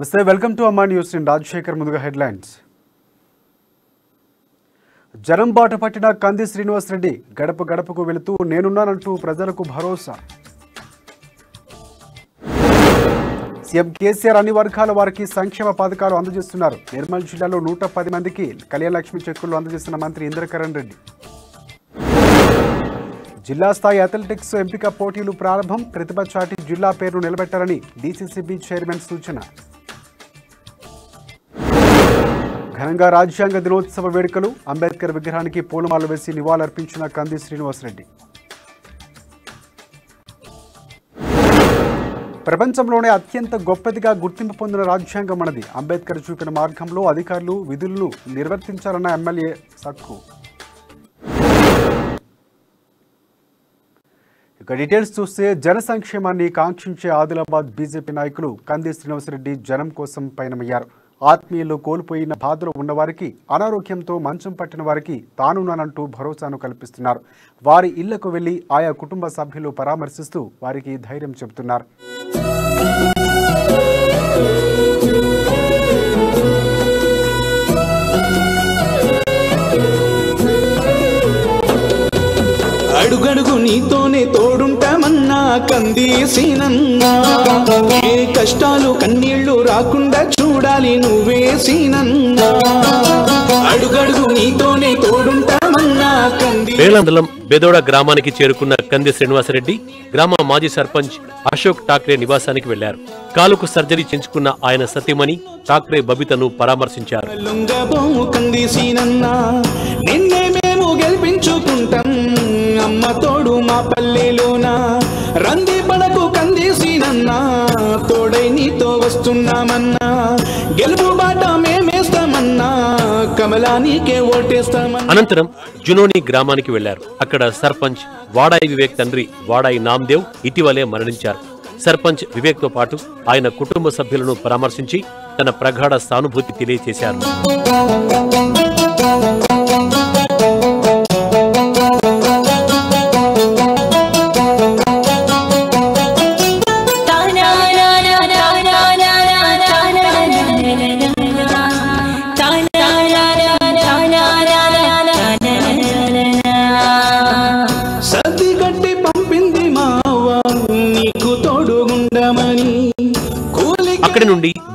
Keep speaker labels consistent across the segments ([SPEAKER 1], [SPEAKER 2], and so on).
[SPEAKER 1] నమస్తే welcome to అమ్మా news. నేను రాజశేఖర్ ముందుగా హెడ్లైన్స్. జనం బాట పట్టిన కంది శ్రీనివాసరెడ్డి గడప గడపకు వెళుతూ నేనున్నానంటూ ప్రజలకు భరోసా. సీఎం కేసీఆర్ అన్ని వర్గాల వారికి సంక్షేమ పథకాలు అందజేస్తున్నారు. నిర్మల్ జిల్లాలో నూట పది మందికి కళ్యాణలక్ష్మి చెక్కులు అందజేస్తున్న మంత్రి ఇంద్రకరణ్ రెడ్డి. జిల్లా స్థాయి అథ్లెటిక్స్ ఎంపిక పోటీలు ప్రారంభం ప్రతిభ చాటి జిల్లా పేరును నిలబెట్టాలని డీసీసీబీ చైర్మన్ సూచన. ఘనంగా రాజ్యాంగ దినోత్సవ వేడుకలు అంబేద్కర్ విగ్రహానికి పూలమాల వేసి నివాళులర్పించిన కంది శ్రీనివాసరెడ్డి. ప్రపంచంలోనే అత్యంత గొప్పదిగా గుర్తింపు పొందిన రాజ్యాంగం మనది. అంబేద్కర్ చూపిన మార్గంలో అధికారులు విధులను నిర్వర్తించాలన్న ఎమ్మెల్యే సక్కు. ఇక డీటెయిల్స్ చూస్తే జన సంక్షేమాన్ని కాంక్షించే ఆదిలాబాద్ బీజేపీ నాయకులు కంది శ్రీనివాసరెడ్డి జనం కోసం పయనమయ్యారు. ఆత్మీయులు కోల్పోయిన బాధలు ఉన్నవారికి అనారోగ్యంతో మంచం పట్టిన వారికి తానున్నానంటూ భరోసాను కల్పిస్తున్నారు. వారి ఇళ్ళకు వెళ్ళి ఆయా కుటుంబ సభ్యులు పరామర్శిస్తూ వారికి ధైర్యం చెబుతున్నారు.
[SPEAKER 2] అడుగడుగు నీతోనే తోడుంటామన్నా కందేసినన్నా ఏ కష్టాలు కన్నీళ్ళు రాకుండా చూడాలి నువ్వే సీనన్నా. అడుగడుగు నీతోనే తోడుంటామన్నా కంది
[SPEAKER 3] బేలందలం బెదోడ గ్రామానికి చేరుకున్న కంది శ్రీనివాసరెడ్డి గ్రామ మాజీ సర్పంచ్ అశోక్ ఠాక్రే నివాసానికి వెళ్ళారు. కాలుకు సర్జరీ చేయించుకున్న ఆయన సతీమణి ఠాక్రే బబితను పరామర్శించారు.
[SPEAKER 2] గెలిపించుకుంటాం. అమ్మ తోడు మా పల్లెలోన. రంది పడకు కందేసినన్నా తోడై నీతో వస్తున్నామన్నా. గెలుపు బాట మేమేస్తామన్నా. కమలానికే ఓటేస్తామన్నా.
[SPEAKER 3] అనంతరం జునోని గ్రామానికి వెళ్ళారు అక్కడ సర్పంచ్ వాడాయి వివేక్ తండ్రి వాడాయి నామ్దేవ్ ఇటీవలే మరణించారు. సర్పంచ్ వివేక్తో పాటు ఆయన కుటుంబ సభ్యులను పరామర్శించి తన ప్రగాఢ సానుభూతి తెలియజేశారు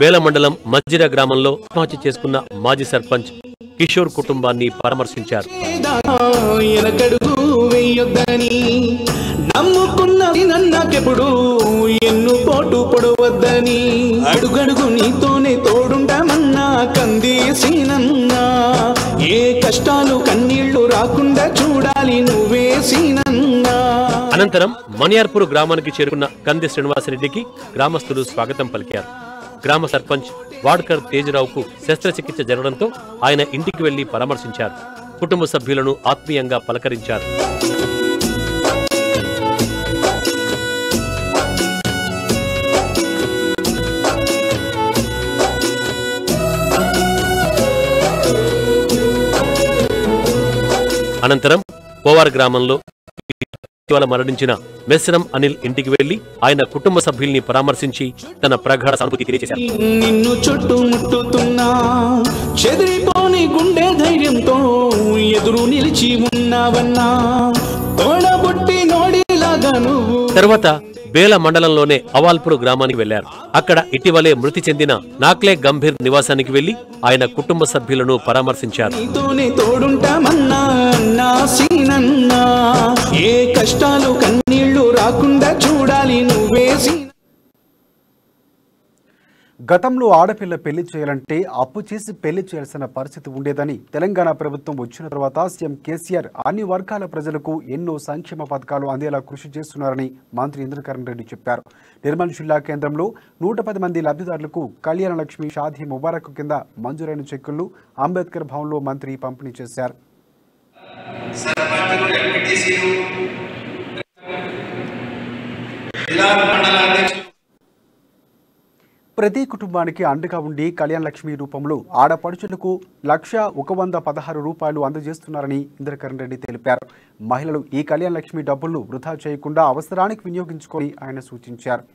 [SPEAKER 3] బేల మండలం మజ్జిర గ్రామంలో ఆత్మహత్య చేసుకున్న మాజీ సర్పంచ్ కిషోర్ కుటుంబాన్ని పరామర్శించారు.
[SPEAKER 2] ఎన్ను పోటు పొడవద్దని అడుగడుగు నీతోనే తోడుంటామన్నా కందేసినన్నా ఏ కష్టాలు కన్నీళ్ళు రాకుండా చూడాలి నువ్వే సీనన్నా.
[SPEAKER 3] అనంతరం మణియార్పూర్ గ్రామానికి చేరుకున్న కంది శ్రీనివాసరెడ్డికి గ్రామస్తులు స్వాగతం పలికారు. గ్రామ సర్పంచ్ వాడ్కర్ తేజరావుకు శస్త్రచికిత్స జరగడంతో ఆయన ఇంటికి వెళ్ళి పరామర్శించారు. కుటుంబ సభ్యులను ఆత్మీయంగా పలకరించారు. అనంతరం పోవార్ గ్రామంలో ఇటీవల మరణించిన మెస్రం అనిల్ ఇంటికి వెళ్ళి ఆయన కుటుంబ సభ్యుల్ని పరామర్శించి తన ప్రగాఢ సానుభూతి తెలియజేశారు.
[SPEAKER 2] నిన్ను చుట్టుముట్టుతున్నా చెదిరిపోని గుండె ధైర్యంతో ఎదురు నిలిచి ఉన్నావన్నా తోడబుట్టి నోడిలాగా
[SPEAKER 3] తర్వాత బేల మండలంలోనే అవాల్పూర్ గ్రామానికి వెళ్ళారు అక్కడ ఇటీవలే మృతి చెందిన నాక్లే గంభీర్ నివాసానికి వెళ్ళి ఆయన కుటుంబ సభ్యులను పరామర్శించారు.
[SPEAKER 2] ఏ కష్టాలు కన్నీళ్ళు రాకుండా చూడాలి
[SPEAKER 1] గతంలో ఆడపిల్ల పెళ్ళి చేయాలంటే అప్పు చేసి పెళ్ళి చేయాల్సిన పరిస్థితి ఉండేదని తెలంగాణ ప్రభుత్వం వచ్చిన తర్వాత సీఎం కేసీఆర్ అన్ని వర్గాల ప్రజలకు ఎన్నో సంక్షేమ పథకాలు అందేలా కృషి చేస్తున్నారని మంత్రి ఇంద్రకరణ్ రెడ్డి చెప్పారు. నిర్మల్ జిల్లా కేంద్రంలో నూట పది మంది లబ్ధిదారులకు కళ్యాణ లక్ష్మి షాదీ ముబారక్ కింద మంజూరైన చెక్కులు అంబేద్కర్ భవన్లో మంత్రి పంపిణీ చేశారు.
[SPEAKER 4] జిల్లా మండల
[SPEAKER 1] ప్రతి కుటుంబానికి అండగా ఉండి కళ్యాణ్ లక్ష్మి రూపంలో ఆడపడుచులకు లక్ష ఒక వంద పదహారు రూపాయలు అందజేస్తున్నారని ఇంద్రకరణ్ రెడ్డి తెలిపారు. మహిళలు ఈ కళ్యాణ్ లక్ష్మి డబ్బులను వృధా చేయకుండా అవసరానికి వినియోగించుకొని ఆయన సూచించారు.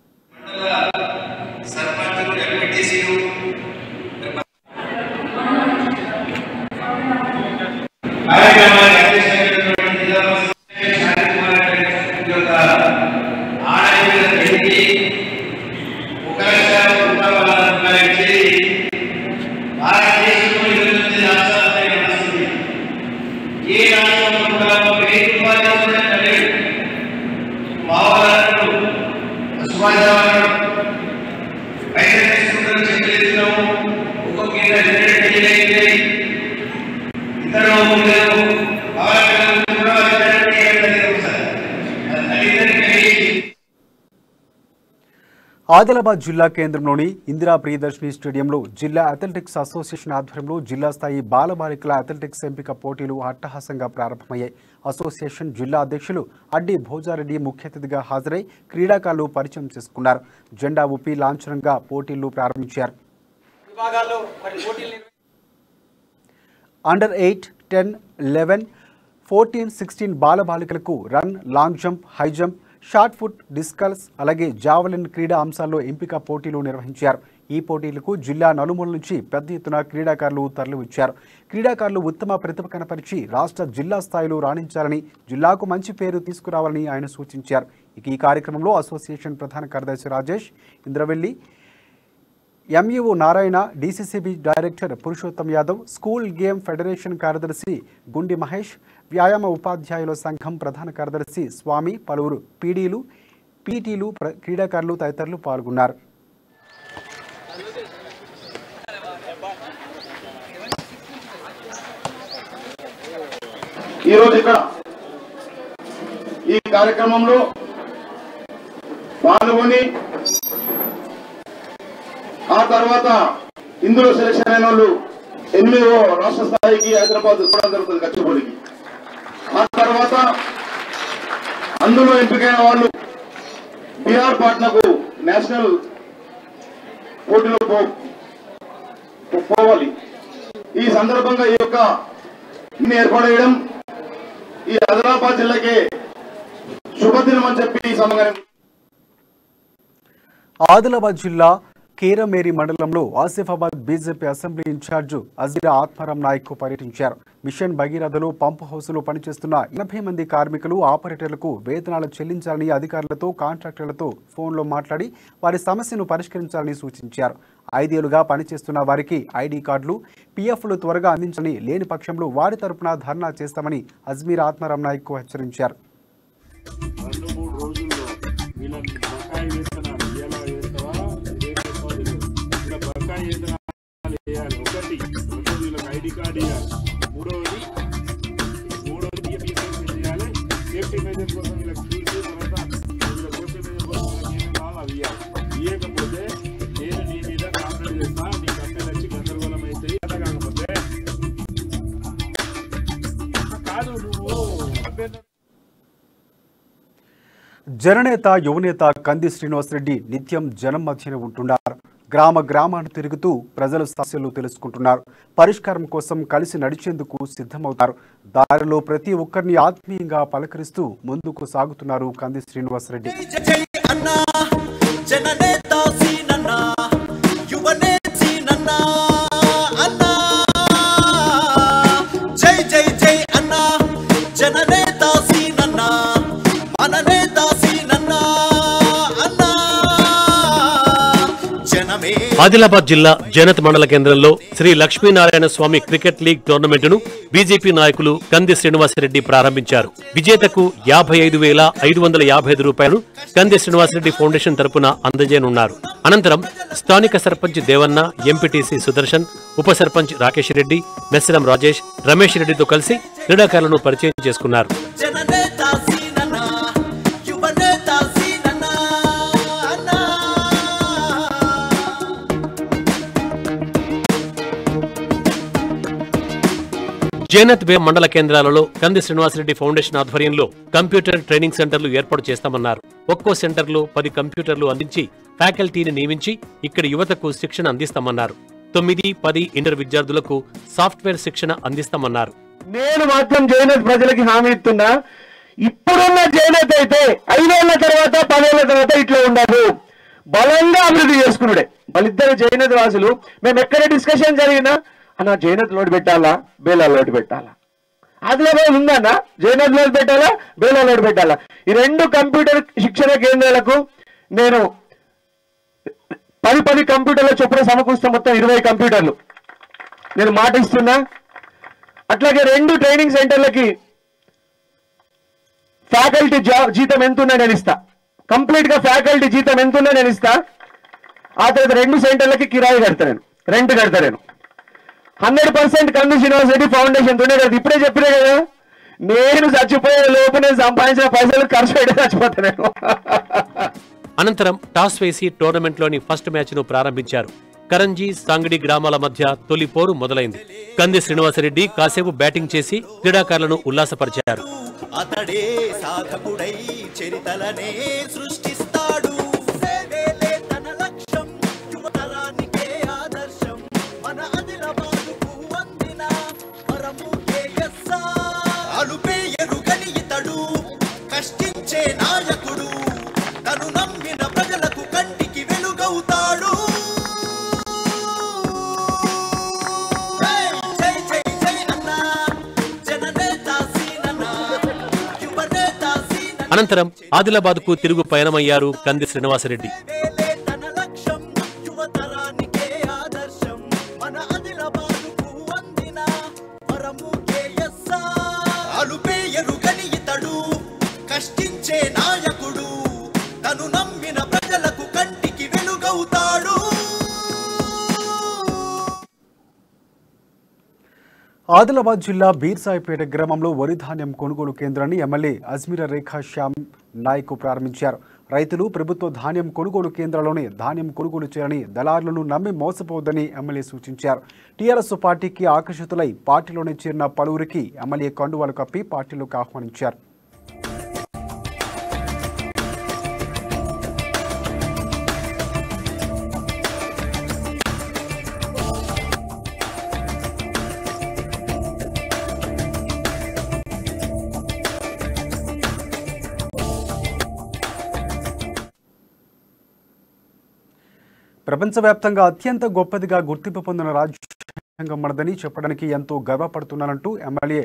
[SPEAKER 1] ఆదిలాబాద్ జిల్లా కేంద్రంలోని ఇందిరా ప్రియదర్శిని స్టేడియంలో జిల్లా అథ్లెటిక్స్ అసోసియేషన్ ఆధ్వర్యంలో జిల్లా స్థాయి బాలబాలికల అథ్లెటిక్స్ ఎంపిక పోటీలు అట్టహాసంగా ప్రారంభమయ్యాయి. అసోసియేషన్ జిల్లా అధ్యక్షులు అడ్డి భోజారెడ్డి ముఖ్య అతిథిగా హాజరై క్రీడాకారులు పరిచయం చేసుకున్నారు. జెండా ఊపి లాంఛనంగా పోటీలు ప్రారంభించారు. Under eight ten eleven fourteen sixteen బాలబాలికలకు run long jump high jump shot put discus అలాగే జావలిన్ క్రీడా అంశాల్లో ఎంపిక పోటీలు నిర్వహించారు. ఈ పోటీలకు జిల్లా నలుమూల నుంచి పెద్ద ఎత్తున క్రీడాకారులు తరలివచ్చారు క్రీడాకారులు ఉత్తమ ప్రతిభ కనపరిచి రాష్ట్ర జిల్లా స్థాయిలో రాణించాలని జిల్లాకు మంచి పేరు తీసుకురావాలని ఆయన సూచించారు. ఇక ఈ కార్యక్రమంలో అసోసియేషన్ ప్రధాన కార్యదర్శి Rajesh Indravelli MEO Narayana DCCB director Purushottam Yadav school game federation కార్యదర్శి గుండి మహేష్ వ్యాయామ ఉపాధ్యాయుల సంఘం ప్రధాన కార్యదర్శి స్వామి పలువురు పీడీలు పీటీలు క్రీడాకారులు తదితరులు పాల్గొన్నారు.
[SPEAKER 5] ఈరోజు ఇక్కడ ఈ కార్యక్రమంలో పాల్గొని ఆ తర్వాత ఇందులో సెలక్షన్ అయిన వాళ్ళు ఎనిమిదో రాష్ట్ర స్థాయికి హైదరాబాద్ కూడా జరుగుతుంది గచ్చిబౌలికి. ఆ తర్వాత అందులో ఎంపికైన వాళ్ళు బీహార్ పాట్నకు నేషనల్ పోటీలో పోవాలి. ఈ సందర్భంగా ఈ యొక్క ఇన్ని ఏర్పాటు చేయడం ఈ ఆదిలాబాద్ జిల్లాకే శుభదినం అని చెప్పి ఈ సమయంగా
[SPEAKER 1] ఆదిలాబాద్ జిల్లా కీరమేరి మండలంలో Asifabad BJP assembly incharge Ajmeera Atmaram Naik పర్యటించారు. మిషన్ భగీరథలో పంపు హౌస్లో పనిచేస్తున్న ఎనభై మంది కార్మికులు ఆపరేటర్లకు వేతనాలు చెల్లించాలని అధికారులతో కాంట్రాక్టర్లతో ఫోన్లో మాట్లాడి వారి సమస్యను పరిష్కరించాలని సూచించారు. ఐదేళ్ళుగా పనిచేస్తున్న వారికి ఐడి కార్డులు పీఎఫ్లు త్వరగా అందించని లేని పక్షంలో వారి తరపున ధర్నా చేస్తామని అజ్మీర్ ఆత్మారాం నాయక్ హెచ్చరించారు. జననేత యువనేత కంది శ్రీనివాసరెడ్డి నిత్యం జనం మధ్యనే ఉంటున్నారు. గ్రామ గ్రామాన్ని తిరుగుతూ ప్రజల సమస్యలు తెలుసుకుంటున్నారు. పరిష్కారం కోసం కలిసి నడిచేందుకు సిద్ధమవుతారు. దారిలో ప్రతి ఒక్కరిని ఆత్మీయంగా పలకరిస్తూ ముందుకు సాగుతున్నారు కంది శ్రీనివాసరెడ్డి.
[SPEAKER 6] జై అన్నా జై జై అన్నా జననేత సీనన్నా
[SPEAKER 3] ఆదిలాబాద్ జిల్లా జనత్ మండల కేంద్రంలో శ్రీ లక్ష్మీనారాయణ స్వామి క్రికెట్ లీగ్ టోర్నమెంటును బీజేపీ నాయకులు కంది శ్రీనివాసరెడ్డి ప్రారంభించారు. విజేతకు యాభై ఐదు వేల ఐదు వందల యాభై ఐదు రూపాయలు కంది శ్రీనివాసరెడ్డి ఫౌండేషన్ తరపున అందజేయనున్నారు. అనంతరం స్థానిక సర్పంచ్ దేవన్న ఎంపీటీసీ సుదర్శన్ ఉప సర్పంచ్ రాకేష్ రెడ్డి మెస్సరం రాజేష్ రమేష్ రెడ్డితో కలిసి క్రీడాకారులను పరిచయం చేసుకున్నారు. జేనత్ బే మండల కేంద్రాలలో కంది శ్రీనివాసరెడ్డి ఫౌండేషన్ ఆధ్వర్యంలో కంప్యూటర్ ట్రైనింగ్ సెంటర్లు ఏర్పాటు చేస్తామన్నారు. ఒక్కో సెంటర్లో పది కంప్యూటర్లు అందించి ఫ్యాకల్టీని నియమించి ఇక్కడ యువతకు శిక్షణ అందిస్తామన్నారు. తొమ్మిది పది ఇంటర్ విద్యార్థులకు సాఫ్ట్వేర్ శిక్షణ అందిస్తామన్నారు.
[SPEAKER 7] నేను మాత్రం జైనత్ ప్రజలకి హామీ ఇస్తున్నా. ఇప్పుడున్న జైనత్ అయితే ఐదేళ్ళ తర్వాత పదేళ్ళ తర్వాత ఇట్లా ఉండదు. బలంగా అభివృద్ధి చేసుకున్నాడే వాళ్ళిద్దరు జైనత్ వాసులు మేము ఎక్కడ డిస్కషన్ జరిగినా అన్న జైనత్ లోటు పెట్టాలా? బేలా లోటు పెట్టాలా? ఆదిలాబాద్ ఉందన్న లోటు పెట్టాలా బేలా లోటు పెట్టాలా? ఈ రెండు కంప్యూటర్ శిక్షణ కేంద్రాలకు నేను పది పది కంప్యూటర్ల చొప్పున సమకూరుస్తే మొత్తం ఇరవై కంప్యూటర్లు. నేను మాట ఇస్తున్నా. అట్లాగే రెండు ట్రైనింగ్ సెంటర్లకి ఫ్యాకల్టీ జీతం ఎంత ఉన్నా నేను ఇస్తా. కంప్లీట్గా ఫ్యాకల్టీ జీతం ఎంత ఉన్నా నేను ఇస్తా. ఆ తర్వాత రెండు సెంటర్లకి కిరాయి కడతా నేను. రెంట్ కడతా నేను. Hundred percent convince university foundation తోనే కదా. ఇప్పుడే చెప్పినా కదా నేను చచ్చిపోయే లోపు నేను సంపాదించిన పైసలు ఖర్చు పెట్టి చచ్చిపోతా నేను
[SPEAKER 3] అనంతరం టాస్ వేసి టోర్నమెంట్లోని ఫస్ట్ మ్యాచ్ను ప్రారంభించారు. కరంజీ సాంగడి గ్రామాల మధ్య తొలి పోరు మొదలైంది. కంది శ్రీనివాసరెడ్డి కాసేపు బ్యాటింగ్ చేసి క్రీడాకారులను ఉల్లాసపరిచారు.
[SPEAKER 6] అతడే సాధకుడై చరితలనే సృష్టిస్తాడు నడిపించే నాయకుడు. తను నమ్మిన ప్రజలకు కంటికి వెలుగవుతాడు. జై జై జై
[SPEAKER 3] అనంతరం ఆదిలాబాద్కు తిరుగు పయనమయ్యారు కంది శ్రీనివాసరెడ్డి.
[SPEAKER 1] ఆదిలాబాద్ జిల్లా బీర్సాయిపేట గ్రామంలో వరి ధాన్యం కొనుగోలు కేంద్రాన్ని ఎమ్మెల్యే అజ్మీర రేఖా శ్యామ్ నాయక్ ప్రారంభించారు. రైతులు ప్రభుత్వ ధాన్యం కొనుగోలు కేంద్రాల్లోనే ధాన్యం కొనుగోలు చేయాలని దళారులను నమ్మి మోసపోవద్దని ఎమ్మెల్యే సూచించారు. టీఆర్ఎస్ పార్టీకి ఆకర్షితులై పార్టీలోనే చేరిన పలువురికి ఎమ్మెల్యే కండువాలు కప్పి పార్టీలోకి ఆహ్వానించారు. ప్రపంచవ్యాప్తంగా అత్యంత గొప్పదిగా గుర్తింపు పొందిన రాజ్యాంగం మనదని చెప్పడానికి ఎంతో గర్వపడుతున్నానంటూ ఎమ్మెల్యే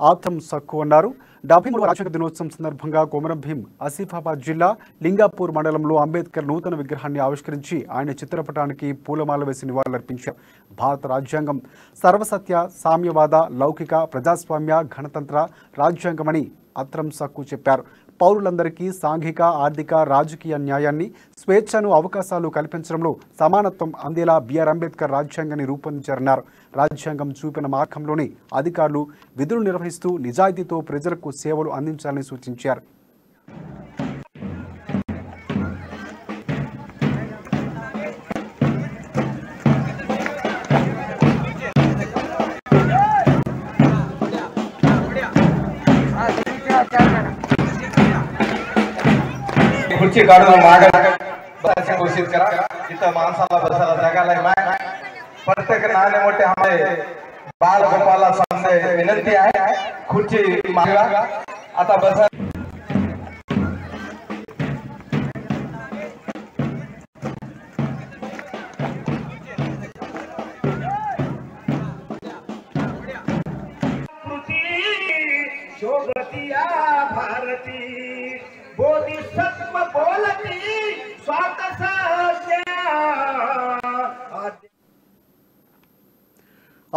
[SPEAKER 1] ఆత్రం సక్కు అన్నారు. డెబ్బై రాజ్యాంగ దినోత్సవం సందర్భంగా కోమరం భీం ఆసిఫాబాద్ జిల్లా లింగాపూర్ మండలంలో అంబేద్కర్ నూతన విగ్రహాన్ని ఆవిష్కరించి ఆయన చిత్రపటానికి పూలమాల వేసి నివాళులర్పించారు. భారత రాజ్యాంగం సర్వసత్య సామ్యవాద లౌకిక ప్రజాస్వామ్య గణతంత్ర రాజ్యాంగమని అత్రం సక్కు చెప్పారు. పౌరులందరికీ సాంఘిక ఆర్థిక రాజకీయ న్యాయాన్ని స్వేచ్ఛను అవకాశాలు కల్పించడంలో సమానత్వం అందేలా బిఆర్ అంబేద్కర్ రాజ్యాంగాన్ని రూపొందించారన్నారు రాజ్యాంగం చూపిన మార్గంలోనే అధికారులు విధులు నిర్వహిస్తూ నిజాయితీతో ప్రజలకు సేవలు అందించాలని సూచించారు
[SPEAKER 8] खुर्ची काढून माग बसायची कोशिश करा. इथं माणसाला बसायला जागा नाही प्रत्येक लहान मोठे आमचे बाल गोपाला सांगते विनंती आहे. खुर्ची मागा. आता बसा.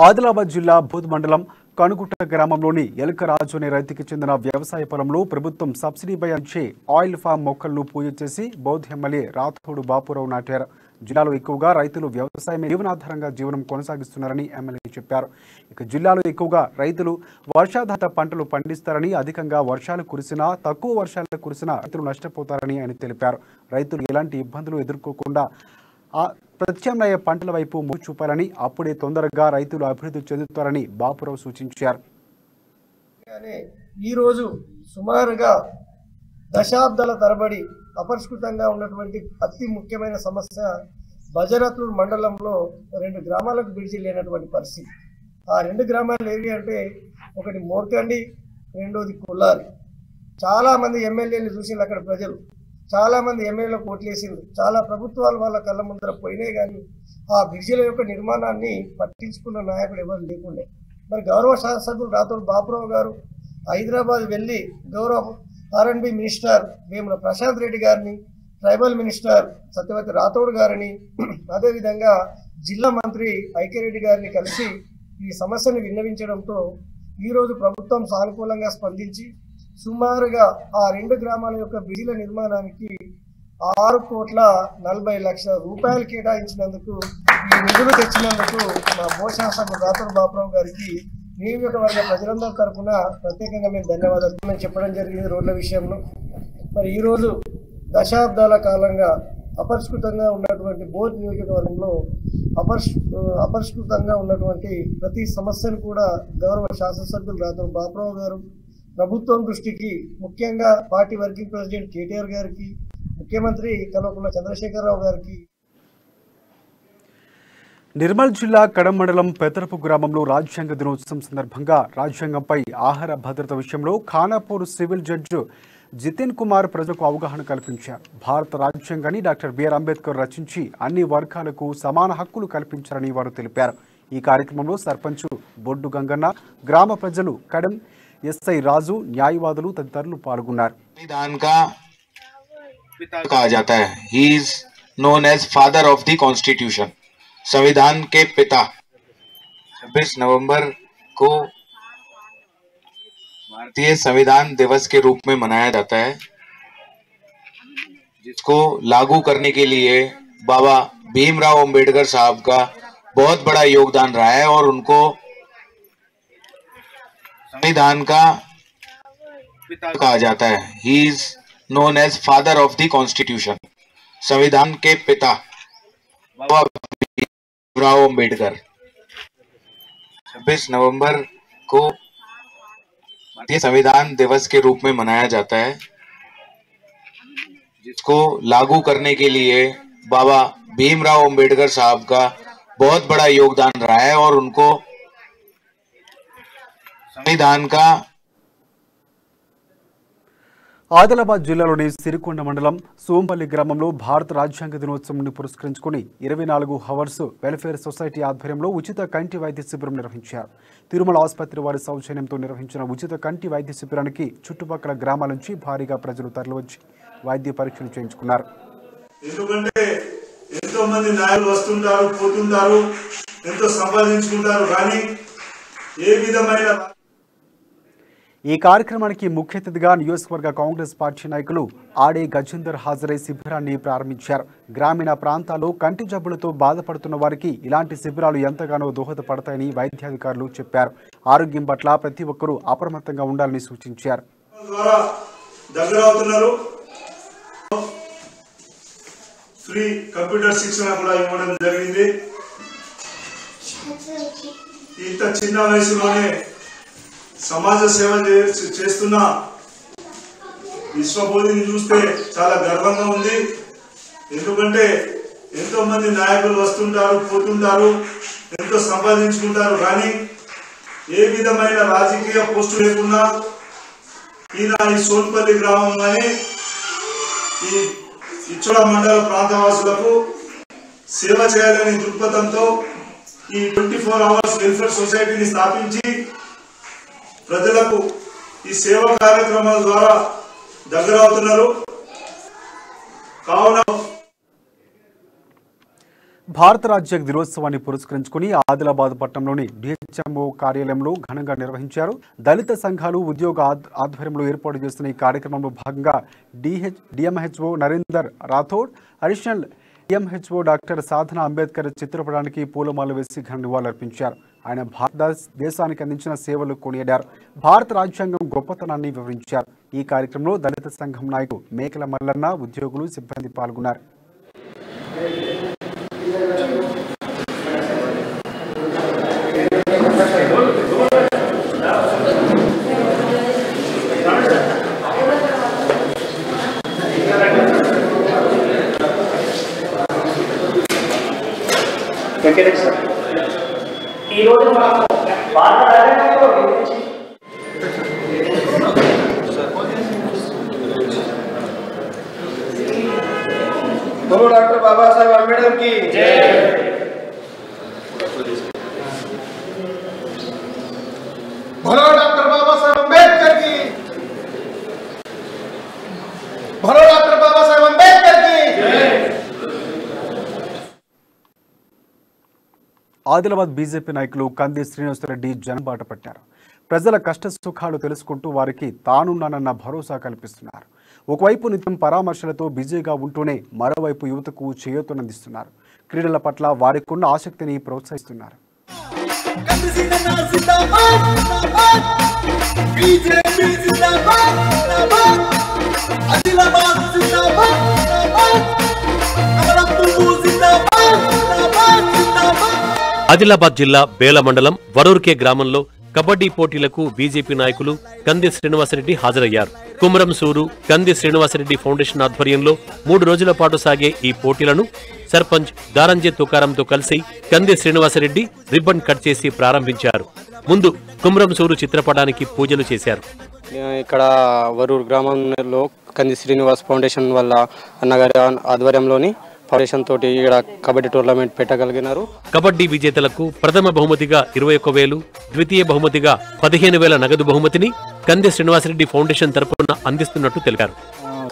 [SPEAKER 1] ఆదిలాబాద్ జిల్లా బూద్ మండలం కనుగుట్ట గ్రామంలోని ఎలకరాజు అనే రైతుకి చెందిన వ్యవసాయ పొలంలో ప్రభుత్వం సబ్సిడీపై అంచే ఆయిల్ ఫామ్ మొక్కలను పూజ చేసి బౌద్ధ ఎమ్మెల్యే రాథోడు బాపురావు నాటారు. జిల్లాలో ఎక్కువగా రైతులు వ్యవసాయమే జీవనాధారంగా జీవనం కొనసాగిస్తున్నారని ఎమ్మెల్యే చెప్పారు. ఇక జిల్లాలో ఎక్కువగా రైతులు వర్షాధారిత పంటలు పండిస్తారని అధికంగా వర్షాలు కురిసినా తక్కువ వర్షాలు కురిసినా రైతులు నష్టపోతారని ఆయన తెలిపారు. రైతులు ఎలాంటి ఇబ్బందులు ఎదుర్కోకుండా ప్రత్యామ్నాయ పంటల వైపు మొగ్గు చూపాలని అప్పుడే తొందరగా రైతులు అభివృద్ధి చెందుతారని బాపురావు సూచించారు.
[SPEAKER 9] ఈరోజు సుమారుగా దశాబ్దాల తరబడి అపరిష్కృతంగా ఉన్నటువంటి అతి ముఖ్యమైన సమస్య భజరత్నూర్ మండలంలో రెండు గ్రామాలకు విడిచి లేనటువంటి పరిస్థితి. ఆ రెండు గ్రామాలు ఏవి అంటే ఒకటి మోర్కండి రెండోది కొల్లారి చాలామంది ఎమ్మెల్యేలు చూసింది అక్కడ ప్రజలు చాలా మంది ఎమ్మెల్యేలకు ఓట్లేసింది చాలా ప్రభుత్వాలు వాళ్ళ కళ్ళ ముందర పోయినాయి కానీ ఆ బ్రిడ్జిల యొక్క నిర్మాణాన్ని పట్టించుకున్న నాయకుడు ఎవరు లేకుండే. మరి గౌరవ శాసకులు రాథోడ్ బాపురావు గారు హైదరాబాద్ వెళ్ళి గౌరవ ఆర్ఎండ్బి మినిస్టర్ వేముల ప్రశాంత్ రెడ్డి గారిని ట్రైబల్ మినిస్టర్ సత్యవతి రాథోడ్ గారిని అదేవిధంగా జిల్లా మంత్రి ఐక్యరెడ్డి గారిని కలిసి ఈ సమస్యను విన్నవించడంతో ఈరోజు ప్రభుత్వం సానుకూలంగా స్పందించి సుమారుగా ఆ రెండు గ్రామాల యొక్క బ్రిడ్జిల నిర్మాణానికి ఆరు కోట్ల నలభై లక్షల రూపాయలు కేటాయించినందుకు ఈ నిధులు తెచ్చినందుకు మా భూశాసకుడు దాతరు బాపురావు గారికి నియోజకవర్గ ప్రజలందరి తరఫున ప్రత్యేకంగా మేము ధన్యవాదాలు. మేము చెప్పడం జరిగింది రోడ్ల విషయంలో. మరి ఈరోజు దశాబ్దాల కాలంగా అపరిష్కృతంగా ఉన్నటువంటి బోధ్ నియోజకవర్గంలో అపరిష్ అపరిష్కృతంగా ఉన్నటువంటి ప్రతి సమస్యను కూడా గౌరవ శాసనసభ్యులు రాత్రం బాపురావు గారు ప్రభుత్వం దృష్టికి ముఖ్యంగా పార్టీ వర్కింగ్ ప్రెసిడెంట్ కేటీఆర్ గారికి ముఖ్యమంత్రి కల్వకుంట్ల చంద్రశేఖరరావు గారికి.
[SPEAKER 1] నిర్మల్ జిల్లా కడం మండలం పెదరపు గ్రామంలో రాజ్యాంగ దినోత్సవం సందర్భంగా రాజ్యాంగంపై ఆహార భద్రత విషయంలో ఖానాపూర్ సివిల్ జడ్జి జితిన్ కుమార్ ప్రజలకు అవగాహన కల్పించారు. భారత రాజ్యాంగాన్ని డాక్టర్ బిఆర్ అంబేద్కర్ రచించి అన్ని వర్గాలకు సమాన హక్కులు కల్పించారని వారు తెలిపారు. ఈ కార్యక్రమంలో సర్పంచ్ బొడ్డు గంగన్న గ్రామ ప్రజలు కడం ఎస్ఐ రాజు న్యాయవాదులు తదితరులు పాల్గొన్నారు
[SPEAKER 10] संविधान का पिता कहा जाता है he is known as father of the constitution संविधान के पिता 26 नवंबर को भारतीय संविधान दिवस के रूप में मनाया जाता है जिसको लागू करने के लिए बाबा भीमराव अंबेडकर साहब का बहुत बड़ा योगदान रहा है और उनको संविधान का कहा जाता है। He is known as father of the constitution संविधान के पिता बाबा भीमराव अंबेडकर। 26 नवंबर को भारतीय संविधान दिवस के रूप में मनाया जाता है, जिसको लागू करने के लिए बाबा भीमराव अंबेडकर साहब का बहुत बड़ा योगदान रहा है और उनको संविधान का
[SPEAKER 1] ఆదిలాబాద్ జిల్లాలోని సిరికొండ మండలం సోంపల్లి గ్రామంలో భారత రాజ్యాంగ దినోత్సవాన్ని పురస్కరించుకుని ఇరవై నాలుగు హవర్స్ వెల్ఫేర్ సొసైటీ ఆధ్వర్యంలో ఉచిత కంటి వైద్య శిబిరం నిర్వహించారు తిరుమల ఆసుపత్రి వారి సౌజన్యంతో నిర్వహించిన ఉచిత కంటి వైద్య శిబిరానికి చుట్టుపక్కల గ్రామాల నుంచి భారీగా ప్రజలు తరలివచ్చి వైద్య పరీక్షలు చేయించుకున్నారు
[SPEAKER 11] ఎందుకంటే ఎంతో మంది నాయకులు వస్తుంటారు పోతుంటారు ఎంతో సంపాదించుకుంటారు కానీ ఏ విధమైన
[SPEAKER 1] ఈ కార్యక్రమానికి ముఖ్య అతిథిగా నియోజకవర్గ కాంగ్రెస్ పార్టీ నాయకులు ఆడే గజేందర్ హాజరై శిబిరాన్ని ప్రారంభించారు. గ్రామీణ ప్రాంతాల్లో కంటి జబ్బులతో బాధపడుతున్న వారికి ఇలాంటి శిబిరాలు ఎంతగానో దోహదపడతాయని వైద్యాధికారులు చెప్పారు. ఆరోగ్యం పట్ల ప్రతి ఒక్కరూ అప్రమత్తంగా ఉండాలని సూచించారు.
[SPEAKER 11] ఫ్రీ కంప్యూటర్ శిక్షణ కూడా ఇవ్వడం జరిగింది. ఇంత చిన్న వయసులోనే సమాజ సేవ చేస్తున్న విశ్వబోధిని చూస్తే చాలా గర్వంగా ఉంది. ఎందుకంటే ఎంతో మంది నాయకులు వస్తుంటారు పోతుంటారు ఎంతో సంపాదించుకుంటారు కానీ ఏ విధమైన రాజకీయ పోస్టు లేకుండా ఈయన ఈ సోన్పల్లి గ్రామంలోని ఈ ఇచ్చోడ మండల ప్రాంతవాసులకు సేవ చేయాలనే దృక్పథంతో ఈ ట్వంటీ ఫోర్ అవర్స్ వెల్ఫేర్ సొసైటీని స్థాపించి ప్రజలకు ఈ సేవా కార్యక్రమాల ద్వారా దగ్గర అవుతున్నారు కావున
[SPEAKER 1] భారత రాజ్యాంగ దినోత్సవాన్ని పురస్కరించుకుని ఆదిలాబాద్ పట్టణంలోని డిహెచ్ఎంఓ కార్యాలయంలో ఘనంగా నిర్వహించారు. దళిత సంఘాలు ఉద్యోగ ఆధ్వర్యంలో ఏర్పాటు చేస్తున్న ఈ కార్యక్రమంలో భాగంగా DH DMHO Narender Rathod additional MHO doctor Sadhana Ambedkar చిత్రపటానికి పూలమాల వేసి ఘన నివాళులర్పించారు. ఆయన భారత దేశానికి అందించిన సేవలు కొనియాడారు. భారత రాజ్యాంగం గొప్పతనాన్ని వివరించారు. ఈ కార్యక్రమంలో దళిత సంఘం నాయకుడు మేకల మల్లన్న ఉద్యోగులు సిబ్బంది పాల్గొన్నారు. ఆదిలాబాద్ బీజేపీ నాయకులు కంది శ్రీనివాసరెడ్డి జనం బాట పట్టారు. ప్రజల కష్ట సుఖాలు తెలుసుకుంటూ వారికి తానున్నానన్న భరోసా కల్పిస్తున్నారు. ఒకవైపు నిత్యం పరామర్శలతో బిజీగా ఉంటూనే మరోవైపు యువతకు చేయూతనందిస్తున్నారు. క్రీడల పట్ల వారికున్న ఆసక్తిని ప్రోత్సహిస్తున్నారు.
[SPEAKER 3] ఆదిలాబాద్ జిల్లా బేల మండలం వరూర్కే గ్రామంలో కబడ్డీ పోటీలకు బీజేపీ నాయకులు కంది శ్రీనివాసరెడ్డి హాజరయ్యారు. కుమరం సూరు కంది శ్రీనివాసరెడ్డి ఫౌండేషన్ ఆధ్వర్యంలో మూడు రోజుల పాటు సాగే ఈ పోటీలను సర్పంచ్ దారంజే తుకారంతో కలిసి కంది శ్రీనివాసరెడ్డి రిబ్బన్ కట్ చేసి ప్రారంభించారు. ముందు కుమరం సూరు చిత్రపటానికి పూజలు చేశారు.
[SPEAKER 12] ఇక్కడ వరూరు గ్రామంలో కంది శ్రీనివాస్ ఫౌండేషన్ వల్ల అన్నగారి ఆధ్వర్యంలోని ఫౌండేషన్ తోటి ఇక్కడ కబడ్డీ టోర్నమెంట్ పెట్టగలిగినారు.
[SPEAKER 3] కబడ్డీ విజేతలకు ప్రథమ బహుమతిగా ఇరవై ఒక్క వేలు ద్వితీయ బహుమతిగా పదిహేను వేల నగదు బహుమతిని కంది శ్రీనివాసరెడ్డి ఫౌండేషన్ తరపున అందిస్తున్నట్టు తెలిపారు.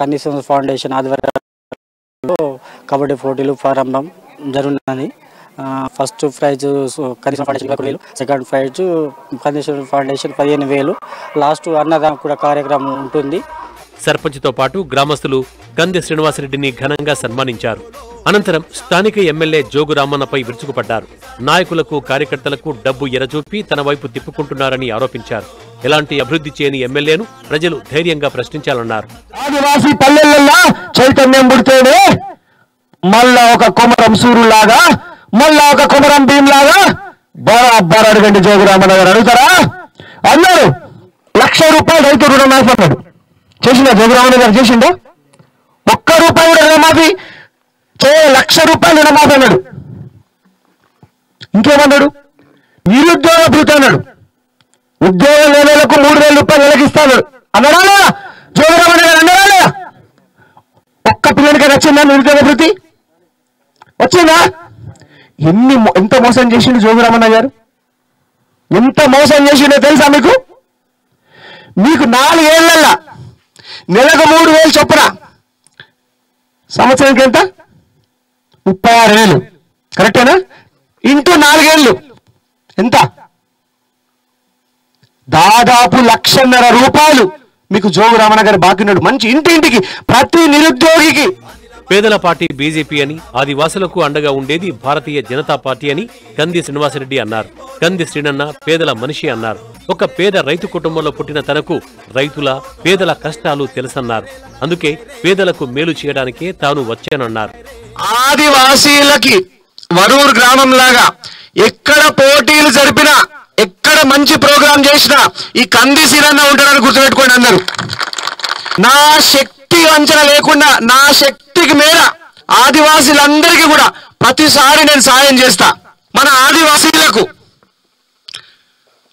[SPEAKER 13] కనీసం ఫౌండేషన్ ఆధ్వర్యంలో కబడ్డీ పోటీలు ప్రారంభం జరుగుతున్నది. ఫస్ట్ ప్రైజ్ ఫౌండేషన్ ఇరవై వేలు సెకండ్ ప్రైజ్ కనీసం ఫౌండేషన్ పదిహేను వేలు. లాస్ట్ అన్నదానం కూడా కార్యక్రమం ఉంటుంది.
[SPEAKER 3] సర్పంచ్తో పాటు గ్రామస్తులు కంది శ్రీనివాసరెడ్డిని ఘనంగా సన్మానించారు. అనంతరం స్థానిక ఎమ్మెల్యే జోగు రామన్నపై విరుచుకుపడ్డారు. నాయకులకు కార్యకర్తలకు డబ్బు ఎరచూపి తన వైపు తిప్పుకుంటున్నారని ఆరోపించారు. ఎలాంటి అభివృద్ధి చేయని ఎమ్మెల్యేను ప్రజలు ధైర్యంగా ప్రశ్నించాలన్నారు.
[SPEAKER 7] ఆదివాసీ పల్లెల్లో చైతన్యం పుడితేనే మళ్ళా ఒక కొమరం సూరులాగా మళ్ళా ఒక కుమరం భీమ్ లాగా బరాబర్ అడగండి గారు అడుగుతారా? అన్నారు లక్ష రూపాయలు రైతు రుణమాఫీ చేసిందా జగన్మోహన్ గారు? చేసిందా? ఒక్క రూపాయి కూడా రుణమాఫీ చేయ లక్ష రూపాయలు రుణమాఫీ అన్నాడు. ఇంకేమన్నాడు? నిరుద్యోగ భృతి అన్నాడు. ఉద్యోగం లేని వాళ్ళకు మూడు వేల రూపాయలు నెలకి ఇస్తాడు అన్నాడా. జోగురామన్న గారు అన్నాడా ఒక్క పిల్లలకి వచ్చిందా నిరుద్యోగ భృతి? వచ్చిందా? ఎన్ని మో- ఎంత మోసం చేసిండు జోగురామన్న గారు? ఎంత మోసం చేసిండో తెలుసా మీకు? మీకు నాలుగేళ్ళల్లా నెలకు మూడు వేలు చొప్పున. సంవత్సరానికి ఎంత? ముప్పై ఆరు వేలు. కరెక్టేనా? ఇంటూ నాలుగేళ్ళు. ఎంత? దాదాపు లక్షన్నర రూపాయలు. మీకు జోగు రామణ గారు బాకిన్నాడు మంచి ఇంటింటికి ప్రతి నిరుద్యోగికి.
[SPEAKER 3] పేదల పార్టీ బీజేపీ అని ఆదివాసులకు అండగా ఉండేది భారతీయ జనతా పార్టీ అని కంది శ్రీనివాసరెడ్డి అన్నారు. కంది శ్రీనన్న పేదల మనిషి అన్నారు. ఒక పేద రైతు కుటుంబంలో పుట్టిన తనకు రైతుల పేదల కష్టాలు తెలుసన్నారు. అందుకే పేదలకు మేలు చేయడానికే తాను వచ్చానన్నారు.
[SPEAKER 7] ఆదివాసీలకి వరూరు గ్రామం లాగా ఎక్కడ పోటీలు జరిపినా ఎక్కడ మంచి ప్రోగ్రాం చేసినా ఈ కంది సిరన్న ఉంటాడని గుర్తుపెట్టుకోండి అందరూ. నా శక్తి వంచన లేకుండా నా శక్తికి మేర ఆదివాసీలందరికీ కూడా ప్రతిసారి నేను సాయం చేస్తా. మన ఆదివాసీలకు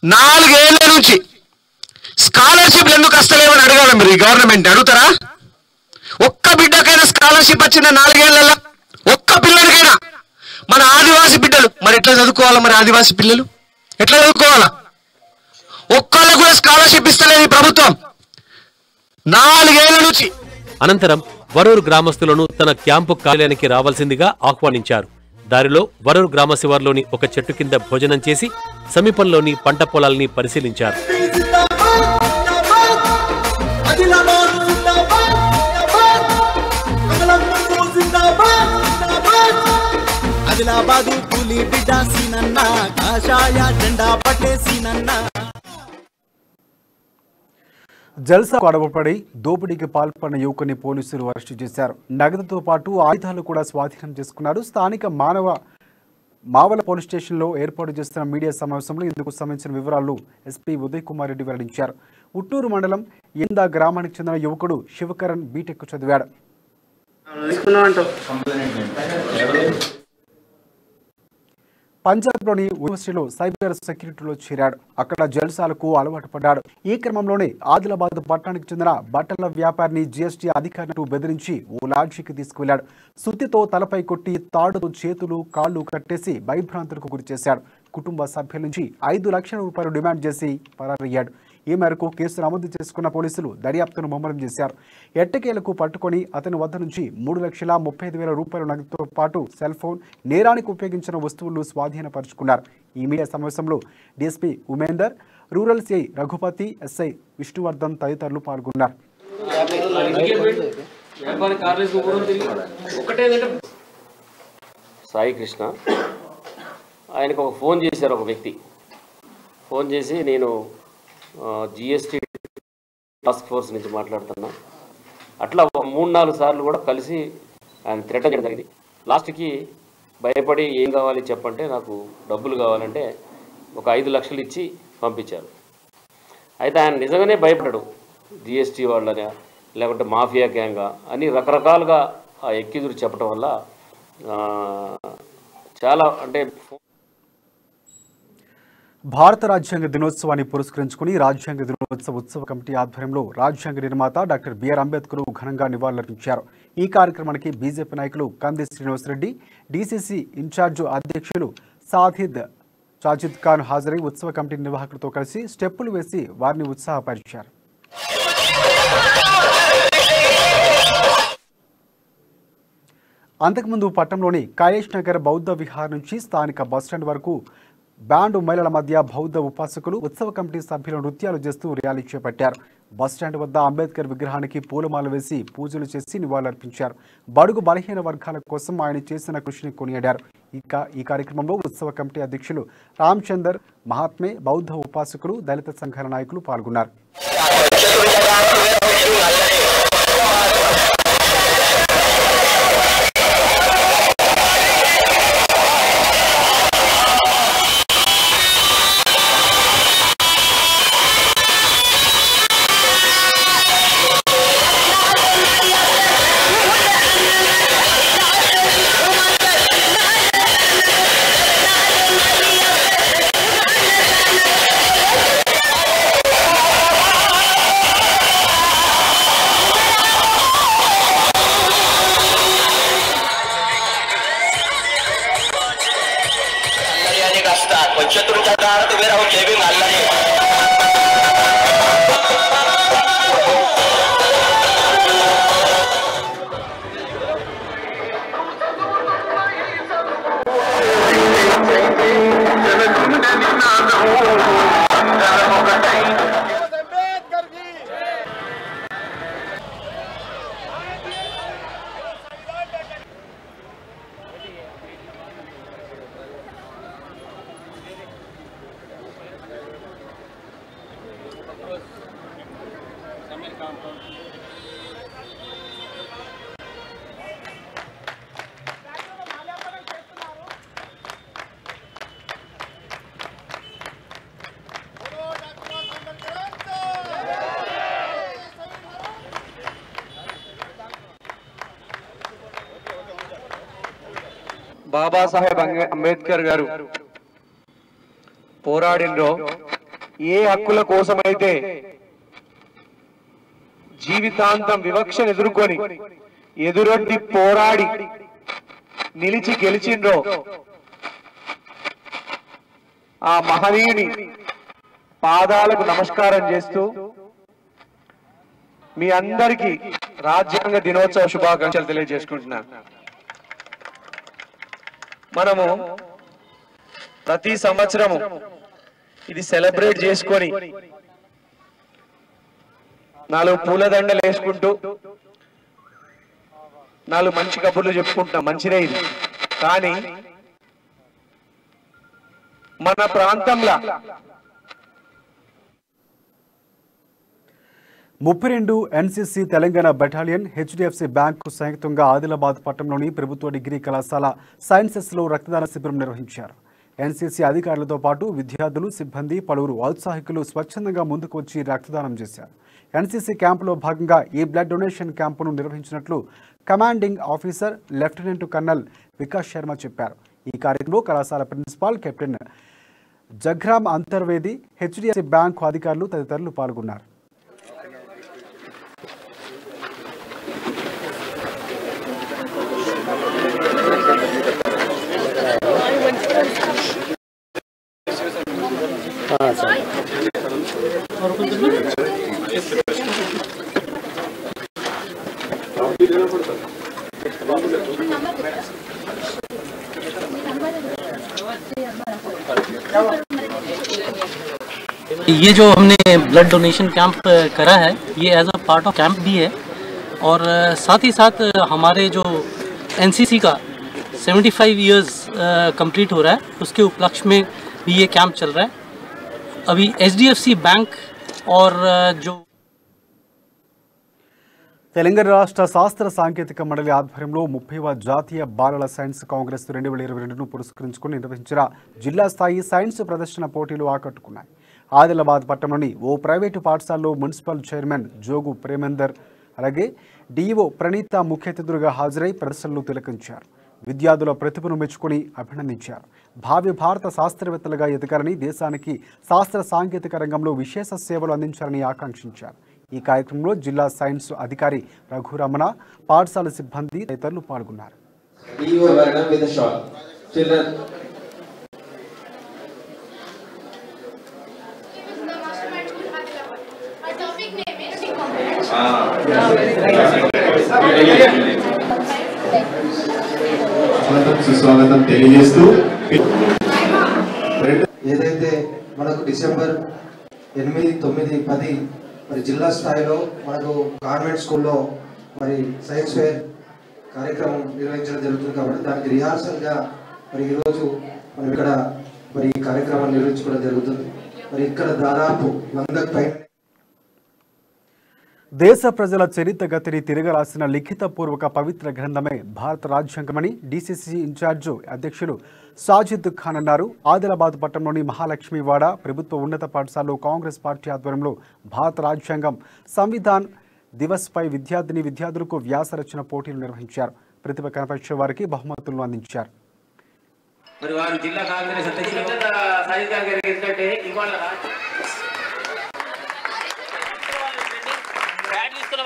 [SPEAKER 7] నాలుగేళ్ళ నుంచి స్కాలర్షిప్లు ఎందుకు వస్తలేవని అడగాలి మీరు ఈ గవర్నమెంట్ అడుగుతారా? ఒక్క బిడ్డకైనా స్కాలర్షిప్ వచ్చిందా నాలుగేళ్ళలో ఒక్క పిల్లడికైనా మన ఆదివాసి బిడ్డలు మరి ఎట్లా చదువుకోవాలా మరి ఆదివాసీ పిల్లలు? ఎట్లా చదువుకోవాలా? ఒక్కళ్ళు కూడా స్కాలర్షిప్ ఇస్తలేదు ఈ ప్రభుత్వం. నాలుగేళ్ళ నుంచి
[SPEAKER 3] అనంతరం వరూరు గ్రామస్తులను తన క్యాంపు కార్యాలయానికి రావాల్సిందిగా ఆహ్వానించారు. దారిలో వరూరు గ్రామ శివార్లోని ఒక చెట్టు కింద భోజనం చేసి సమీపంలోని పంట పొలాల్ని పరిశీలించారు.
[SPEAKER 6] ఆదిలాబాదు పులి బిడ్డ సీనన్న కాషాయ జెండా పట్టే సీనన్న
[SPEAKER 1] జల్సా గొడవపడి దోపిడీకి పాల్పడిన యువకుని పోలీసులు అరెస్టు చేశారు. నగదుతో పాటు ఆయుధాలు కూడా స్వాధీనం చేసుకున్నారు. స్థానిక మానవ మావల పోలీస్ స్టేషన్లో ఏర్పాటు చేస్తున్న మీడియా సమావేశంలో ఇందుకు సంబంధించిన వివరాలు ఎస్పీ ఉదయ్ కుమార్ రెడ్డి వెల్లడించారు. ఉట్నూరు మండలం ఎందా గ్రామానికి చెందిన యువకుడు శివకరణ్ బీటెక్ చదివాడు. పంజాబ్లోని యూనివర్సిటీలో సైబర్ సెక్యూరిటీలో చేరాడు. అక్కడ జల్సాలకు అలవాటు పడ్డాడు. ఈ క్రమంలోనే ఆదిలాబాద్ పట్టణానికి చెందిన బట్టల వ్యాపారిని జీఎస్టీ అధికారులను బెదిరించి ఓ లాడ్జీకి తీసుకువెళ్ళాడు సుత్తితో తలపై కొట్టి తాడుతో చేతులు కాళ్ళు కట్టేసి భయభ్రాంతులకు గురి చేశాడు కుటుంబ సభ్యుల నుంచి ఐదు లక్షల రూపాయలు డిమాండ్ చేసి పరారయ్యాడు. ఈ మేరకు కేసు నమోదు చేసుకున్న పోలీసులు దర్యాప్తును ముమ్మరం చేశారు. ఎట్టకేలకు పట్టుకొని అతని వద్ద నుంచి మూడు లక్షల ముప్పై ఐదు వేల రూపాయల నగదుతో పాటు సెల్ ఫోన్ నేరానికి ఉపయోగించిన వస్తువులు స్వాధీనపరుచుకున్నారు. ఈ మీడియా సమావేశంలో DSP Umender rural CI Raghupathi SI Vishnuvardhan తదితరులు పాల్గొన్నారు.
[SPEAKER 14] సాయి కృష్ణ ఆయనకు ఒక ఫోన్ చేశారు ఒక వ్యక్తి. ఫోన్ చేసి నేను జిఎస్టీ టాస్క్ ఫోర్స్ నుంచి మాట్లాడుతున్నా. అట్లా మూడు నాలుగు సార్లు కూడా కలిసి ఆయన థ్రెట్ చేయడం జరిగింది. లాస్ట్కి భయపడి ఏం కావాలి చెప్పంటే నాకు డబ్బులు కావాలంటే ఒక ఐదు లక్షలు ఇచ్చి పంపించారు. అయితే ఆయన నిజంగానే భయపడ్డాడు. జిఎస్టీ వాళ్ళని లేకుంటే మాఫియా గ్యాంగా అని రకరకాలుగా ఆ ఎక్కిదురు చెప్పడం వల్ల చాలా అంటే
[SPEAKER 1] భారత రాజ్యాంగ దినోత్సవాన్ని పురస్కరించుకుని రాజ్యాంగ దినోత్సవ ఉత్సవ కమిటీ ఆధ్వర్యంలో రాజ్యాంగ నిర్మాత డాక్టర్ బిఆర్ అంబేద్కర్ ఘనంగా నివాళులర్పించారు. ఈ కార్యక్రమానికి బీజేపీ నాయకులు కంది శ్రీనివాసరెడ్డి డీసీసీ ఇన్ఛార్జు అధ్యక్షులు సాధిద్ సాజిద్ ఖాన్ హాజరై ఉత్సవ కమిటీ నిర్వాహకులతో కలిసి స్టెప్పులు వేసి వారిని ఉత్సాహపరిచారు. అంతకుముందు పట్టణంలోని కాయేష్ నగర్ బౌద్ధ విహార్ నుంచి స్థానిక బస్టాండ్ వరకు బ్యాండ్ మహిళల మధ్య బౌద్ధ ఉపాసకులు ఉత్సవ కమిటీ సభ్యులు నృత్యాలు చేస్తూ ర్యాలీ చేపట్టారు. బస్టాండ్ వద్ద అంబేద్కర్ విగ్రహానికి పూలమాల వేసి పూజలు చేసి నివాళులర్పించారు. బడుగు బలహీన వర్గాల కోసం ఆయన చేసిన కృషిని కొనియాడారు. ఇక ఈ కార్యక్రమంలో ఉత్సవ కమిటీ అధ్యక్షులు రామచందర్ మహాత్మే బౌద్ధ ఉపాసకులు దళిత సంఘాల నాయకులు పాల్గొన్నారు.
[SPEAKER 7] బాబాసాహెబ్ అంబేద్కర్ గారు పోరాడినో ఏ హక్కుల కోసమైతే జీవితాంతం వివక్షను ఎదుర్కొని ఎదురొడ్డి పోరాడి నిలిచి గెలిచిండ్రో ఆ మహనీయుని పాదాలకు నమస్కారం చేస్తూ మీ అందరికీ రాజ్యాంగ దినోత్సవ శుభాకాంక్షలు తెలియజేసుకుంటున్నాను మనము ప్రతి సంవత్సరము ఇది సెలబ్రేట్ చేసుకొని నాలుగు పూలదండలు వేసుకుంటూ నాలుగు మంచి కబుర్లు చెప్పుకుంటాం మంచిదే ఇది. కానీ మన ప్రాంతంలో
[SPEAKER 1] ముప్పై రెండు NCC Telangana battalion HDFC bank సంయుక్తంగా ఆదిలాబాద్ పట్టణంలోని ప్రభుత్వ డిగ్రీ కళాశాల సైన్సెస్లో రక్తదాన శిబిరం నిర్వహించారు. ఎన్సీసీ అధికారులతో పాటు విద్యార్థులు సిబ్బంది పలువురు ఔత్సాహికులు స్వచ్ఛందంగా ముందుకు వచ్చి రక్తదానం చేశారు. ఎన్సీసీ క్యాంపులో భాగంగా ఈ బ్లడ్ డొనేషన్ క్యాంపును నిర్వహించినట్లు commanding officer lieutenant colonel Vikas Sharma చెప్పారు. ఈ కార్యక్రమంలో కళాశాల principal captain Jagram Antarvedi HDFC bank అధికారులు తదితరులు పాల్గొన్నారు.
[SPEAKER 15] ये जो हमने ब्लड डोनेशन कैंप करा है ये as a part of camp भी है और अ, साथ ही साथ अ, हमारे जो एनसीसी का 75 इयर्स कंप्लीट हो रहा है उसके उपलक्ष्य में भी ये कैंप चल रहा है अभी एच बैंक और अ, जो
[SPEAKER 1] తెలంగాణ రాష్ట్ర శాస్త్ర సాంకేతిక మండలి ఆధ్వర్యంలో ముప్పైవ జాతీయ బాలల సైన్స్ కాంగ్రెస్ రెండు వేల ఇరవై రెండును పురస్కరించుకుని నిర్వహించిన జిల్లా స్థాయి సైన్స్ ప్రదర్శన పోటీలు ఆకట్టుకున్నాయి ఆదిలాబాద్ పట్టణంలోని ఓ ప్రైవేటు పాఠశాలలో మున్సిపల్ చైర్మన్ జోగు ప్రేమేందర్ అలాగే డిఈఓ ప్రణీత ముఖ్య అతిథులుగా హాజరై ప్రదర్శనలు తిలకించారు. విద్యార్థుల ప్రతిభను మెచ్చుకొని అభినందించారు. భావి భారత శాస్త్రవేత్తలుగా ఎదగాలని దేశానికి శాస్త్ర సాంకేతిక రంగంలో విశేష సేవలు అందించాలని ఆకాంక్షించారు. ఈ కార్యక్రమంలో జిల్లా సైన్స్ అధికారి రఘురమణ పాఠశాల సిబ్బంది తదితరులు పాల్గొన్నారు.
[SPEAKER 16] సుస్వాగతం తెలియజేస్తూ
[SPEAKER 17] ఏదైతే మనకు డిసెంబర్ ఎనిమిది తొమ్మిది పది మరి జిల్లా స్థాయిలో మనకు కాన్వెంట్ స్కూల్లో మరి సైన్స్ ఫేర్ కార్యక్రమం నిర్వహించడం జరుగుతుంది కాబట్టి దానికి రిహార్సల్గా మరి ఈరోజు మనం ఇక్కడ మరి ఈ కార్యక్రమాన్ని నిర్వహించుకోవడం జరుగుతుంది. మరి ఇక్కడ దాదాపు వందకు పైన
[SPEAKER 1] దేశ ప్రజల చరిత్ర గతిని తిరగరాసిన లిఖితపూర్వక పవిత్ర గ్రంథమే భారత రాజ్యాంగమని డీసీసీ ఇన్ఛార్జు అధ్యక్షులు సాజిద్ ఖాన్ అన్నారు. ఆదిలాబాద్ పట్టణంలోని మహాలక్ష్మివాడ ప్రభుత్వ ఉన్నత పాఠశాలలో కాంగ్రెస్ పార్టీ ఆధ్వర్యంలో భారత రాజ్యాంగం సంవిధాన్ దివస్పై విద్యార్థిని విద్యార్థులకు వ్యాస రచన పోటీలు నిర్వహించారు. ప్రతిభ కనపరిచే వారికి బహుమతులను అందించారు.
[SPEAKER 18] మరి వారు జిల్లా కాంగ్రెస్ అధ్యక్షులు సాజిద్ ఖాన్ గారికి ఎందుకంటే ఇవాళ
[SPEAKER 19] బ్యాట్ తీసుకున్న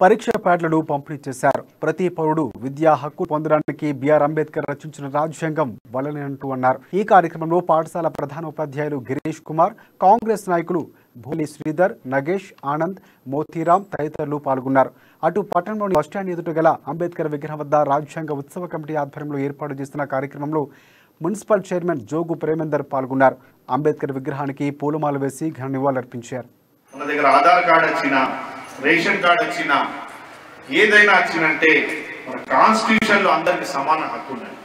[SPEAKER 1] పరీక్ష ప్యాడ్లను పంపిణీ చేశారు. ప్రతి పౌరుడు విద్యా హక్కు పొందడానికి బిఆర్ అంబేద్కర్ రచించిన రాజ్యాంగం వలనంటూ అన్నారు. ఈ కార్యక్రమంలో పాఠశాల ప్రధాన ఉపాధ్యాయులు గిరీష్ కుమార్ కాంగ్రెస్ నాయకులు భూలి శ్రీధర్ నగేష్ ఆనంద్ మోతీరాం తదితరులు పాల్గొన్నారు. అటు పట్టణంలోని బస్టాండ్ ఎదుట గల అంబేద్కర్ విగ్రహం వద్ద రాజ్యాంగ ఉత్సవ కమిటీ ఆధ్వర్యంలో ఏర్పాటు చేసిన కార్యక్రమంలో మున్సిపల్ చైర్మన్ జోగు ప్రేమేందర్ పాల్గొన్నారు. అంబేద్కర్ విగ్రహానికి పూలమాల వేసి ఘన నివాళులర్పించారు.
[SPEAKER 5] మన దగ్గర ఆధార్ కార్డు వచ్చినా రేషన్ కార్డు వచ్చినా ఏదైనా వచ్చినంటే మన కాన్స్టిట్యూషన్లో అందరికి సమాన హక్కు ఉన్నాయి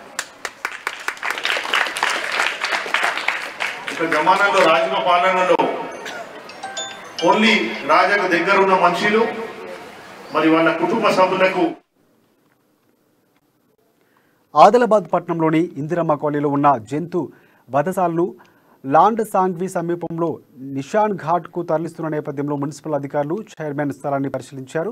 [SPEAKER 5] ఒక జమానాలో రాజుల పాలనలో ఓన్లీ రాజాకు దగ్గర ఉన్న మనుషులు మరి వాళ్ళ కుటుంబ సభ్యులకు
[SPEAKER 1] ఆదిలాబాద్ పట్టణంలోని ఇందిరమ్మ కాలనీలో ఉన్న జంతు వధశాలను లాండ్ సాంగ్వి సమీపంలో నిషాన్ ఘాట్కు తరలిస్తున్న నేపథ్యంలో మున్సిపల్ అధికారులు చైర్మన్ స్థలాన్ని పరిశీలించారు.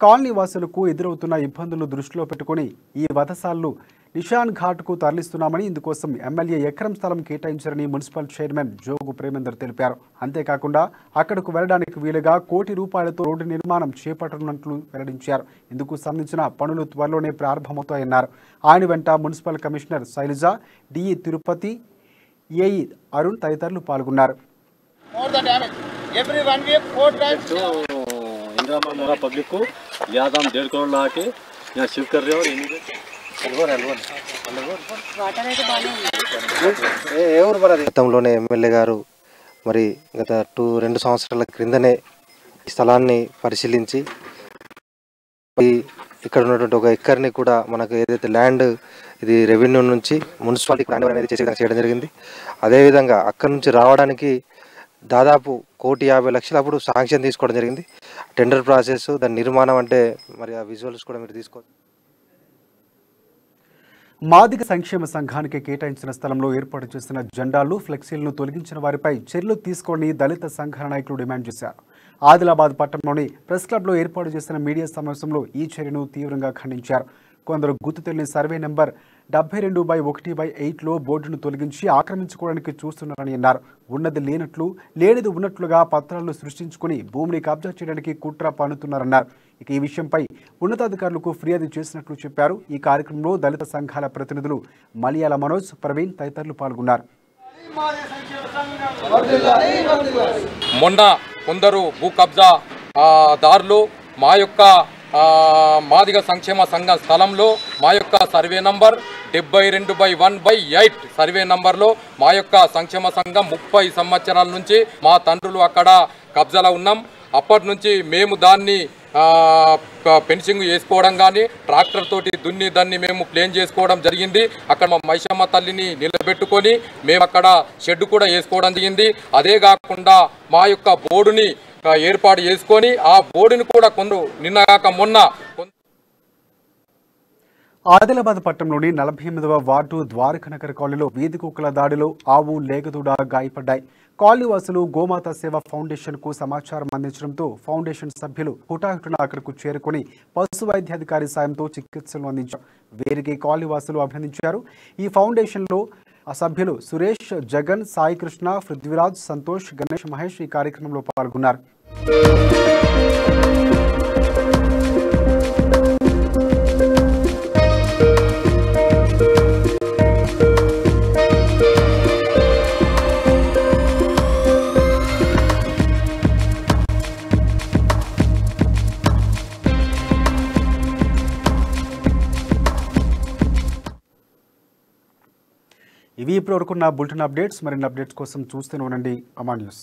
[SPEAKER 1] కాలనీ వాసులకు ఎదురవుతున్న ఇబ్బందులు దృష్టిలో పెట్టుకుని ఈ వధశాలను నిషాన్ ఘాట్కు తరలిస్తున్నామని ఇందుకోసం ఎమ్మెల్యే ఎకరం స్థలం కేటాయించారని మున్సిపల్ చైర్మన్ జోగు ప్రేమేందర్ తెలిపారు అంతేకాకుండా అక్కడకు వెళ్లడానికి వీలుగా కోటి రూపాయలతో రోడ్డు నిర్మాణం చేపట్టనున్నట్లు వెల్లడించారు ఇందుకు సంబంధించిన పనులు త్వరలోనే ప్రారంభమవుతాయన్నారు ఆయన వెంట municipal commissioner Shailaja DE Tirupati AE Arun తదితరులు పాల్గొన్నారు
[SPEAKER 20] More the damage. Every one week, four times.
[SPEAKER 21] Indira मोरा पब्लिक को लिहाजा हम डेढ़ करोड़ ला के यहाँ शिफ्ट कर रहे हैं और
[SPEAKER 17] గతంలోనే ఎమ్మెల్యే గారు మరి గత టూ రెండు సంవత్సరాల క్రిందనే స్థలాన్ని పరిశీలించి ఇక్కడ ఉన్నటువంటి ఒక ఎక్కర్ని కూడా మనకు ఏదైతే ల్యాండ్ ఇది రెవెన్యూ నుంచి మున్సిపాలిటీ అనేది చేసే చేయడం జరిగింది. అదేవిధంగా అక్కడి నుంచి రావడానికి దాదాపు కోటి యాభై లక్షలు అప్పుడు శాంక్షన్ తీసుకోవడం జరిగింది. టెండర్ ప్రాసెస్ దాని నిర్మాణం అంటే మరి ఆ విజువల్స్ కూడా మీరు తీసుకోవచ్చు
[SPEAKER 1] మాదిగ సంక్షేమ సంఘానికి కేటాయించిన స్థలంలో ఏర్పాటు చేసిన జెండాలు ఫ్లెక్సీలను తొలగించిన వారిపై చర్యలు తీసుకోని దళిత సంఘాల నాయకులు డిమాండ్ చేశారు. ఆదిలాబాద్ పట్టణంలోని ప్రెస్ క్లబ్లో ఏర్పాటు చేసిన మీడియా సమావేశంలో ఈ చర్యను తీవ్రంగా ఖండించారు. కొందరు గుర్తు తెలియని సర్వే నెంబర్ డెబ్బై రెండు బై ఒకటి బై ఎయిట్లో బోర్డును తొలగించి ఆక్రమించుకోవడానికి చూస్తున్నారని అన్నారు. ఉన్నది లేనట్లు లేనిది ఉన్నట్లుగా పత్రాలను సృష్టించుకుని భూమిని కబ్జా చేయడానికి కుట్ర పన్నుతున్నారన్నారు. ఇక ఈ విషయంపై ఉన్నతాధికారులకు ఫిర్యాదు చేసినట్లు చెప్పారు. ఈ కార్యక్రమంలో దళిత సంఘాల ప్రతినిధులు మలియాల మనోజ్ ప్రవీణ్ తదితరులు పాల్గొన్నారు.
[SPEAKER 22] మొన్న కొందరు భూ కబ్జా దారులు మా యొక్క మాదిగ సంక్షేమ సంఘం స్థలంలో మా యొక్క సర్వే నంబర్ డెబ్బై రెండు by one by eight survey నంబర్లో మా యొక్క సంక్షేమ సంఘం ముప్పై సంవత్సరాల నుంచి మా తండ్రులు అక్కడ కబ్జాలో ఉన్నాం. అప్పటి నుంచి మేము దాన్ని ఫెన్సింగ్ వేసుకోవడం కానీ ట్రాక్టర్ తోటి దున్ని దాన్ని మేము ప్లేన్ చేసుకోవడం జరిగింది. అక్కడ మా మైషమ్మ తల్లిని నిలబెట్టుకొని మేము అక్కడ షెడ్ కూడా వేసుకోవడం జరిగింది. అదే కాకుండా మా యొక్క బోర్డుని ఏర్పాటు చేసుకొని ఆ బోర్డుని కూడా కొందరు నిన్న కాక మొన్న
[SPEAKER 1] ఆదిలాబాద్ పట్టణంలోని నలభై ఎనిమిదవ వార్డు ద్వారకనగర్ కాలనీలో వీధి కుక్కల దాడిలో ఆవు లేగదూడ గాయపడ్డాయి. కాలనీవాసులు గోమాత సేవ ఫౌండేషన్కు సమాచారం అందించడంతో ఫౌండేషన్ సభ్యులు హుటాహుటిన అక్కడకు చేరుకొని పశు వైద్యాధికారి సాయంతో చికిత్సలు అందించారు. వీరికి కాలనీవాసులు అభినందించారు. ఈ ఫౌండేషన్లో ఆ సభ్యులు సురేష్ జగన్ సాయికృష్ణ పృథ్వీరాజ్ సంతోష్ గణేష్ మహేష్ ఈ కార్యక్రమంలో పాల్గొన్నారు. ఇవి ఇప్పటివరకు నా బులెటిన్ అప్డేట్స్. మరిన్ని అప్డేట్స్ కోసం చూస్తూనే ఉండండి. అమా న్యూస్